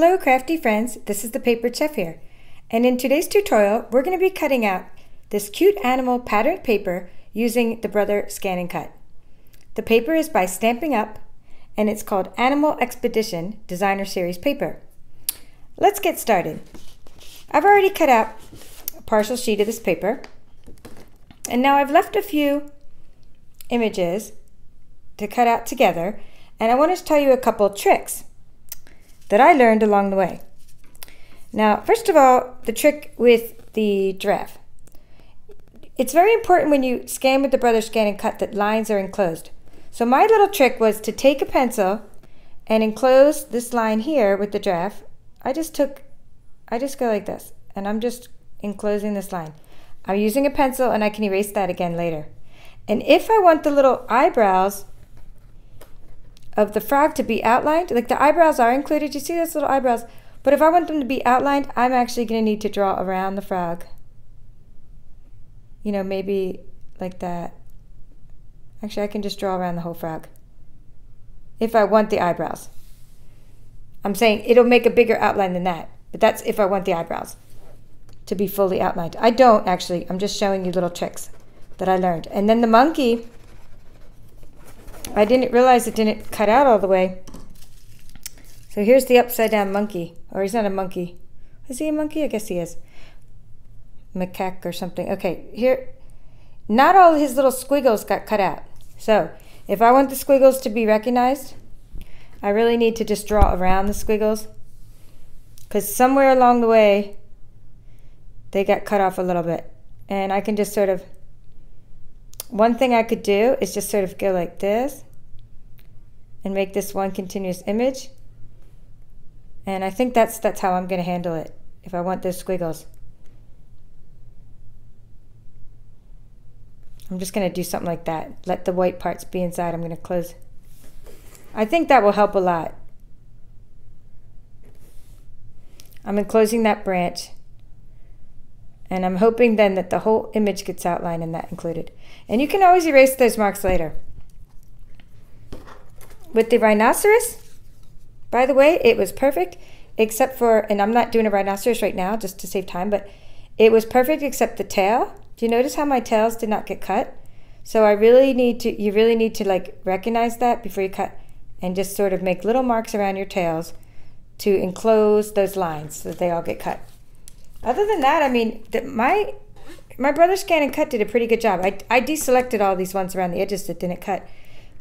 Hello crafty friends, this is the Papered Chef here. And in today's tutorial, we're going to be cutting out this cute animal patterned paper using the Brother Scan and Cut. The paper is by Stampin' Up and it's called Animal Expedition Designer Series paper. Let's get started. I've already cut out a partial sheet of this paper and now I've left a few images to cut out together and I want to tell you a couple tricks that I learned along the way. Now, first of all, the trick with the giraffe. It's very important when you scan with the Brother Scan and Cut that lines are enclosed. So my little trick was to take a pencil and enclose this line here with the giraffe. I just took, I just go like this, and I'm just enclosing this line. I'm using a pencil and I can erase that again later. And if I want the little eyebrows of the frog to be outlined, like the eyebrows are included, you see those little eyebrows, but if I want them to be outlined, I'm actually going to need to draw around the frog. You know, maybe like that. Actually, I can just draw around the whole frog. If I want the eyebrows. I'm saying it'll make a bigger outline than that, but that's if I want the eyebrows to be fully outlined. I don't actually, I'm just showing you little tricks that I learned. And then the monkey, I didn't realize it didn't cut out all the way. So here's the upside down monkey. Or he's not a monkey. Is he a monkey? I guess he is. Macaque or something. Okay, here, not all his little squiggles got cut out. So if I want the squiggles to be recognized, I really need to just draw around the squiggles. Because somewhere along the way, they got cut off a little bit. And I can just sort of one thing I could do is just sort of go like this and make this one continuous image. And I think that's that's how I'm going to handle it if I want those squiggles. I'm just going to do something like that. Let the white parts be inside. I'm going to close. I think that will help a lot. I'm enclosing that branch. And I'm hoping then that the whole image gets outlined and that included. And you can always erase those marks later. With the rhinoceros, by the way, it was perfect except for, and I'm not doing a rhinoceros right now just to save time, but it was perfect except the tail. Do you notice how my tails did not get cut? So I really need to, you really need to like recognize that before you cut and just sort of make little marks around your tails to enclose those lines so that they all get cut. Other than that, I mean, the, my my Brother Scan and Cut did a pretty good job. I, I deselected all these ones around the edges that didn't cut.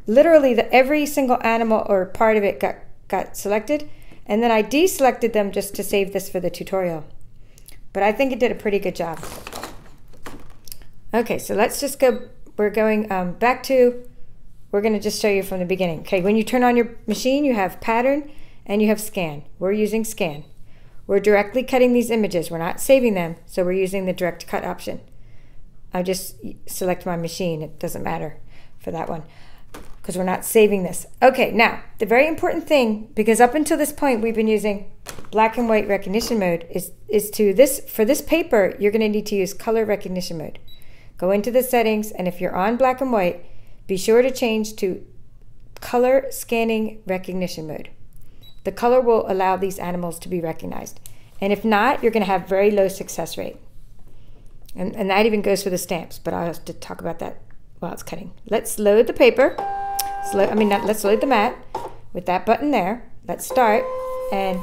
Literally, the, every single animal or part of it got, got selected, and then I deselected them just to save this for the tutorial. But I think it did a pretty good job. Okay, so let's just go, we're going um, back to, we're going to just show you from the beginning. Okay, when you turn on your machine, you have pattern and you have scan. We're using scan. We're directly cutting these images. We're not saving them, so we're using the direct cut option. I just select my machine. It doesn't matter for that one because we're not saving this. Okay, now the very important thing, because up until this point we've been using black and white recognition mode, is, is to this, for this paper, you're gonna need to use color recognition mode. Go into the settings, and if you're on black and white, be sure to change to color scanning recognition mode the color will allow these animals to be recognized. And if not, you're going to have very low success rate. And, and that even goes for the stamps, but I'll have to talk about that while it's cutting. Let's load the paper. I mean, not, let's load the mat with that button there. Let's start. And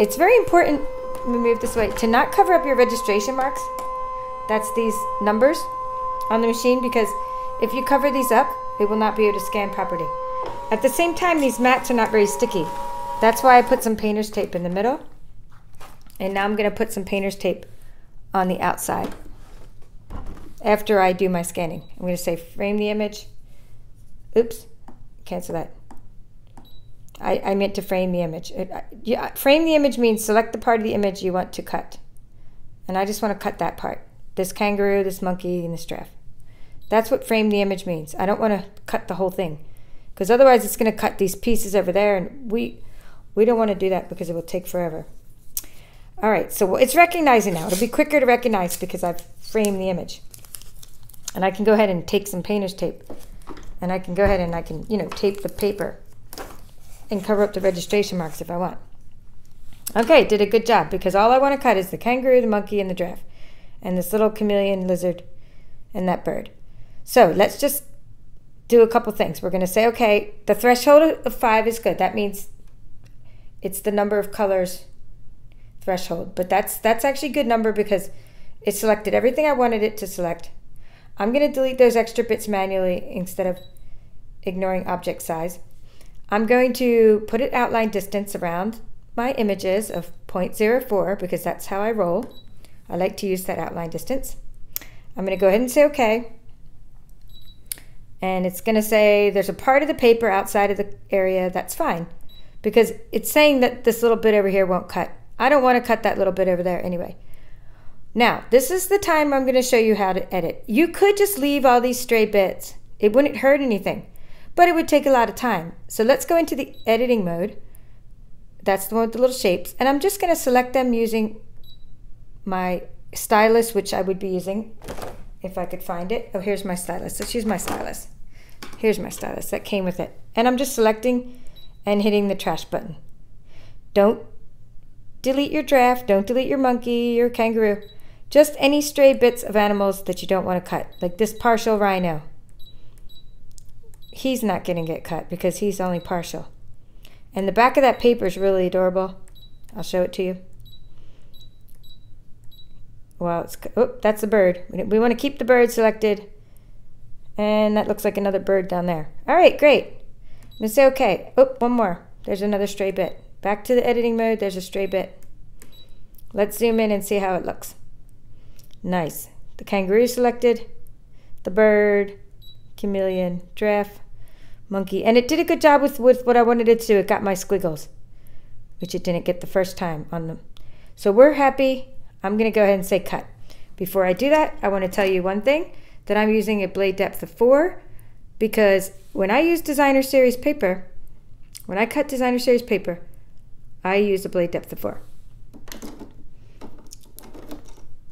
it's very important, let me move this way, to not cover up your registration marks. That's these numbers on the machine because if you cover these up, it will not be able to scan properly. At the same time, these mats are not very sticky. That's why I put some painter's tape in the middle. And now I'm going to put some painter's tape on the outside after I do my scanning. I'm going to say frame the image. Oops, cancel that. I, I meant to frame the image. It, yeah, uh, frame the image means select the part of the image you want to cut. And I just want to cut that part. This kangaroo, this monkey, and this giraffe. That's what frame the image means. I don't want to cut the whole thing. Because otherwise it's going to cut these pieces over there. And we, we don't want to do that because it will take forever. All right, so it's recognizing now. It'll be quicker to recognize because I've framed the image. And I can go ahead and take some painter's tape. And I can go ahead and I can, you know, tape the paper and cover up the registration marks if I want. Okay, did a good job because all I want to cut is the kangaroo, the monkey, and the giraffe, and this little chameleon lizard and that bird. So let's just do a couple things. We're going to say, okay, the threshold of five is good. That means it's the number of colors threshold, but that's that's actually a good number because it selected everything I wanted it to select. I'm going to delete those extra bits manually instead of ignoring object size. I'm going to put an outline distance around my images of 0.04 because that's how I roll. I like to use that outline distance. I'm going to go ahead and say OK. And it's going to say there's a part of the paper outside of the area that's fine because it's saying that this little bit over here won't cut. I don't want to cut that little bit over there anyway. Now, this is the time I'm going to show you how to edit. You could just leave all these stray bits. It wouldn't hurt anything, but it would take a lot of time. So let's go into the editing mode. That's the one with the little shapes. And I'm just going to select them using my stylus, which I would be using if I could find it. Oh, here's my stylus. Let's use my stylus. Here's my stylus. That came with it. And I'm just selecting and hitting the trash button. Don't delete your draft. Don't delete your monkey, your kangaroo. Just any stray bits of animals that you don't want to cut, like this partial rhino. He's not going to get cut because he's only partial. And the back of that paper is really adorable. I'll show it to you. Well, it's, oh, that's the bird. We want to keep the bird selected. And that looks like another bird down there. All right, great. I'm to say okay. Oh, one more. There's another stray bit. Back to the editing mode. There's a stray bit. Let's zoom in and see how it looks. Nice. The kangaroo selected, the bird, chameleon, giraffe, monkey. And it did a good job with, with what I wanted it to do. It got my squiggles, which it didn't get the first time on them. So we're happy. I'm to go ahead and say cut. Before I do that, I want to tell you one thing, that I'm using a blade depth of 4 because when I use designer series paper, when I cut designer series paper, I use a blade depth of 4.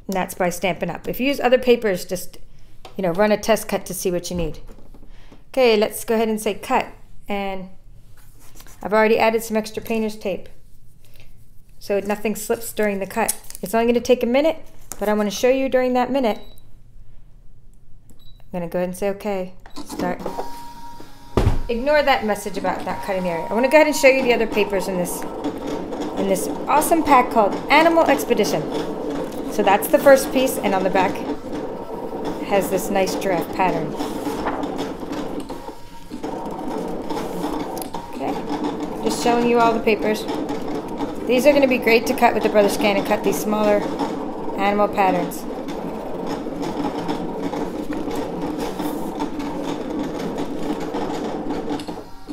And that's by Stampin' Up. If you use other papers, just, you know, run a test cut to see what you need. Okay, let's go ahead and say cut. And I've already added some extra painter's tape. So nothing slips during the cut. It's only going to take a minute, but I want to show you during that minute. I'm to go ahead and say okay. Start. Ignore that message about not cutting the area. I want to go ahead and show you the other papers in this in this awesome pack called Animal Expedition. So that's the first piece, and on the back has this nice giraffe pattern. Okay, just showing you all the papers. These are going to be great to cut with the Brother Scan and cut these smaller animal patterns.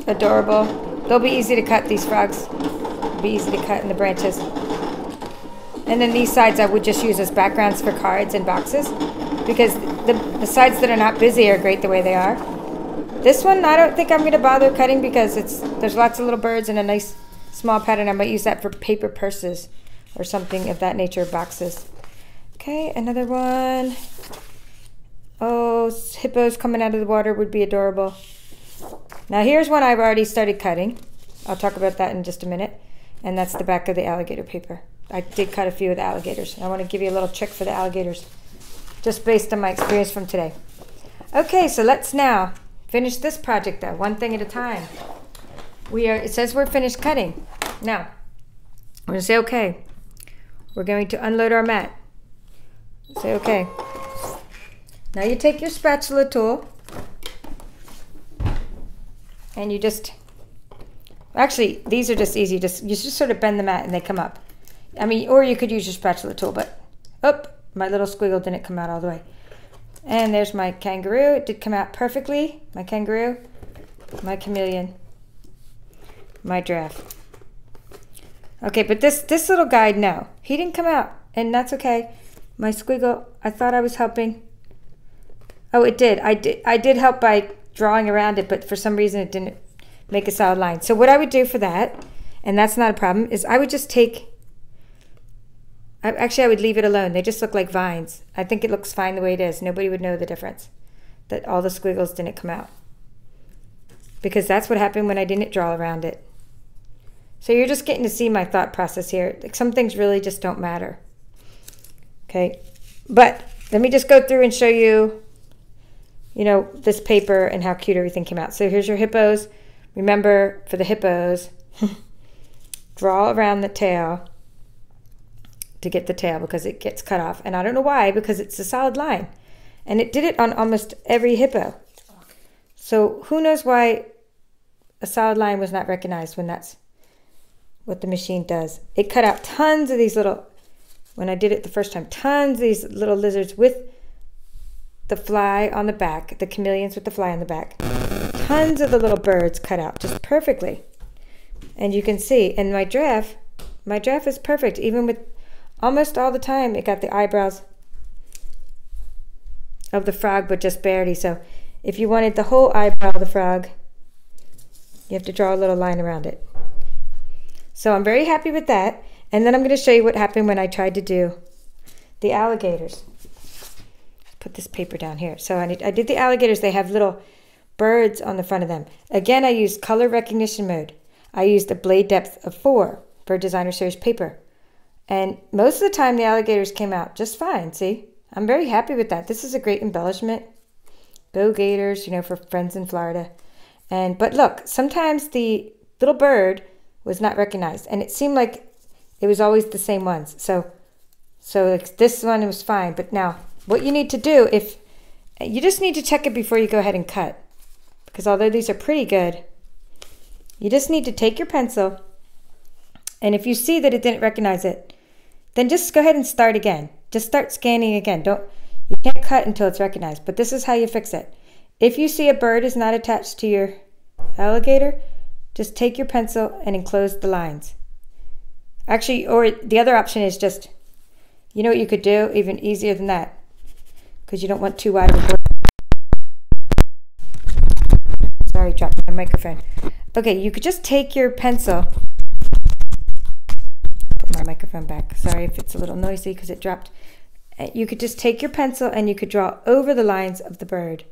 Adorable. They'll be easy to cut, these frogs. Be easy to cut in the branches. And then these sides I would just use as backgrounds for cards and boxes because the, the sides that are not busy are great the way they are. This one I don't think I'm going to bother cutting because it's there's lots of little birds and a nice small pattern. I might use that for paper purses or something of that nature, boxes. Okay, another one. Oh, hippos coming out of the water would be adorable. Now here's one I've already started cutting. I'll talk about that in just a minute. And that's the back of the alligator paper. I did cut a few of the alligators. I want to give you a little trick for the alligators, just based on my experience from today. Okay, so let's now finish this project though, one thing at a time. We are, it says we're finished cutting. Now, I'm to say okay. We're going to unload our mat. Say okay. Now you take your spatula tool and you just, actually, these are just easy. Just You just sort of bend them out and they come up. I mean, or you could use your spatula tool, but, oh, my little squiggle didn't come out all the way. And there's my kangaroo. It did come out perfectly. My kangaroo, my chameleon, my giraffe. Okay, but this, this little guy, no. He didn't come out, and that's okay. My squiggle, I thought I was helping. Oh, it did. I did, I did help by drawing around it, but for some reason it didn't make a solid line. So what I would do for that, and that's not a problem, is I would just take I, actually, I would leave it alone. They just look like vines. I think it looks fine the way it is. Nobody would know the difference, that all the squiggles didn't come out. Because that's what happened when I didn't draw around it. So you're just getting to see my thought process here. Like some things really just don't matter. Okay, but let me just go through and show you, you know, this paper and how cute everything came out. So here's your hippos. Remember, for the hippos, draw around the tail to get the tail because it gets cut off. And I don't know why, because it's a solid line. And it did it on almost every hippo. So who knows why a solid line was not recognized when that's what the machine does. It cut out tons of these little, when I did it the first time, tons of these little lizards with the fly on the back, the chameleons with the fly on the back. Tons of the little birds cut out just perfectly. And you can see, and my giraffe, my giraffe is perfect, even with almost all the time it got the eyebrows of the frog, but just barely. So if you wanted the whole eyebrow of the frog, you have to draw a little line around it. So I'm very happy with that. And then I'm going to show you what happened when I tried to do the alligators. Put this paper down here. So I, I did the alligators. They have little birds on the front of them. Again, I used color recognition mode. I used a blade depth of 4 for designer series paper. And most of the time the alligators came out just fine, see? I'm very happy with that. This is a great embellishment. Go Gators, you know, for friends in Florida. And but look, sometimes the little bird was not recognized, and it seemed like it was always the same ones. So, so like this one was fine. But now, what you need to do if you just need to check it before you go ahead and cut, because although these are pretty good, you just need to take your pencil, and if you see that it didn't recognize it, then just go ahead and start again. Just start scanning again. Don't you can't cut until it's recognized. But this is how you fix it. If you see a bird is not attached to your alligator, just take your pencil and enclose the lines. Actually, or the other option is just, you know what you could do? Even easier than that, because you don't want too wide of a border. Sorry, dropped my microphone. Okay, you could just take your pencil. Put my microphone back. Sorry if it's a little noisy because it dropped. Uh, you could just take your pencil and you could draw over the lines of the bird.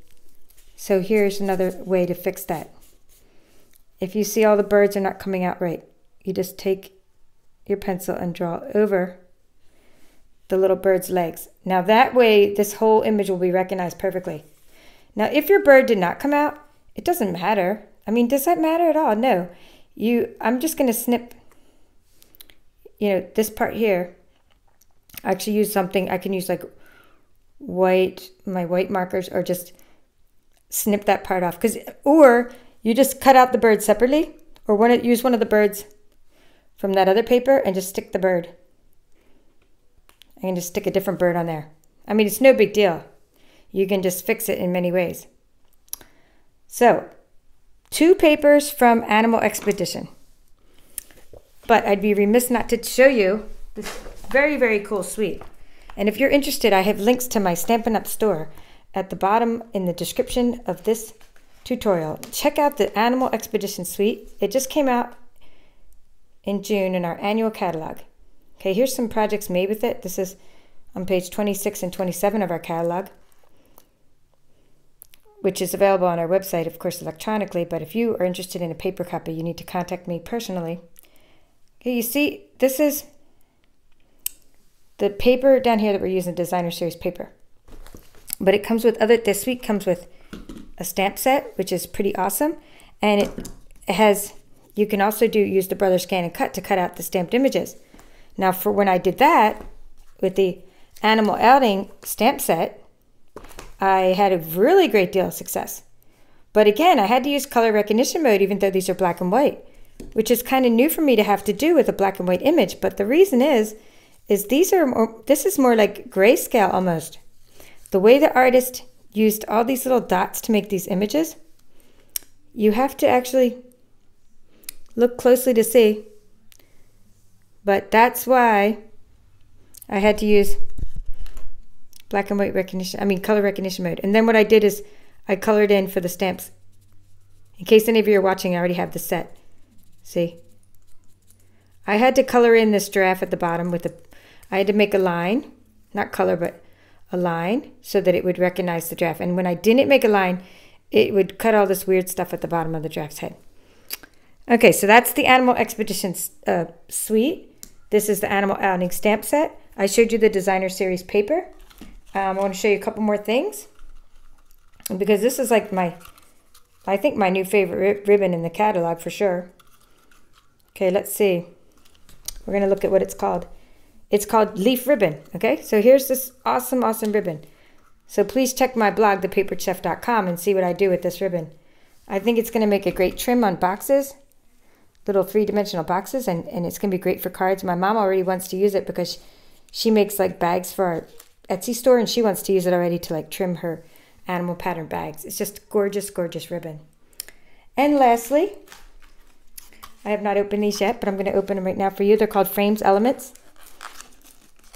So here's another way to fix that. If you see all the birds are not coming out right, you just take your pencil and draw over the little bird's legs. Now that way, this whole image will be recognized perfectly. Now, if your bird did not come out, it doesn't matter. I mean, does that matter at all? No. You, I'm just going to snip, you know, this part here. I actually use something, I can use like white, my white markers, or just snip that part off. Because Or you just cut out the bird separately, or one, use one of the birds from that other paper and just stick the bird. I can just stick a different bird on there. I mean, it's no big deal. You can just fix it in many ways. So, two papers from Animal Expedition. But I'd be remiss not to show you this very, very cool suite. And if you're interested, I have links to my Stampin' Up! store at the bottom in the description of this tutorial. Check out the Animal Expedition Suite. It just came out in June in our annual catalog. Okay, here's some projects made with it. This is on page 26 and 27 of our catalog, which is available on our website, of course, electronically. But if you are interested in a paper copy, you need to contact me personally. Okay, you see, this is the paper down here that we're using, designer series paper. But it comes with other, this suite comes with a stamp set, which is pretty awesome. And it has, you can also do use the Brother Scan and Cut to cut out the stamped images. Now, for when I did that with the Animal Outing stamp set, I had a really great deal of success. But again, I had to use color recognition mode, even though these are black and white, which is kind of new for me to have to do with a black and white image. But the reason is, is these are more, this is more like grayscale almost. The way the artist used all these little dots to make these images, you have to actually look closely to see. But that's why I had to use black and white recognition, I mean color recognition mode. And then what I did is I colored in for the stamps. In case any of you are watching, I already have the set. See? I had to color in this giraffe at the bottom with a, I had to make a line, not color, but a line so that it would recognize the giraffe. And when I didn't make a line, it would cut all this weird stuff at the bottom of the giraffe's head. Okay, so that's the Animal Expedition uh, suite. This is the Animal Outing stamp set. I showed you the designer series paper. Um, I want to show you a couple more things. Because this is like my, I think my new favorite ribbon in the catalog for sure. Okay, let's see. We're going to look at what it's called. It's called Leaf Ribbon. Okay, so here's this awesome, awesome ribbon. So please check my blog, thepaperedchef.com, and see what I do with this ribbon. I think it's going to make a great trim on boxes, little three-dimensional boxes, and, and it's going to be great for cards. My mom already wants to use it because she makes like bags for our Etsy store, and she wants to use it already to like trim her animal pattern bags. It's just gorgeous, gorgeous ribbon. And lastly, I have not opened these yet, but I'm going to open them right now for you. They're called Frames Elements.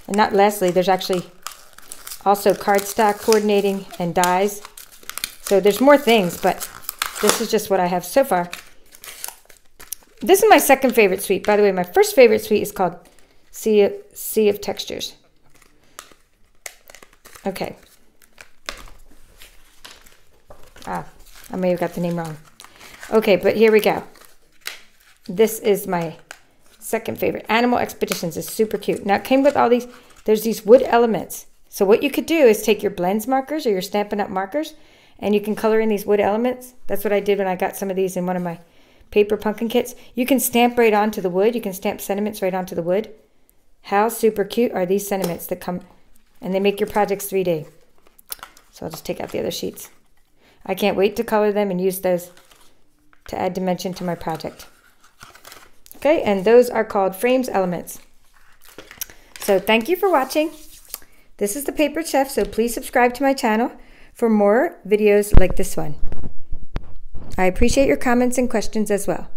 And not lastly, there's actually also cardstock coordinating and dies. So there's more things, but this is just what I have so far. This is my second favorite suite. By the way, my first favorite suite is called Sea of, sea of Textures. Okay. Ah, I may have got the name wrong. Okay, but here we go. This is my second favorite. Animal Expeditions is super cute. Now it came with all these, there's these wood elements. So what you could do is take your blends markers or your Stampin' Up markers and you can color in these wood elements. That's what I did when I got some of these in one of my paper pumpkin kits. You can stamp right onto the wood. You can stamp sentiments right onto the wood. How super cute are these sentiments that come and they make your projects 3D. So I'll just take out the other sheets. I can't wait to color them and use those to add dimension to my project. Okay, and those are called frames elements. So thank you for watching. This is the Papered Chef, so please subscribe to my channel for more videos like this one. I appreciate your comments and questions as well.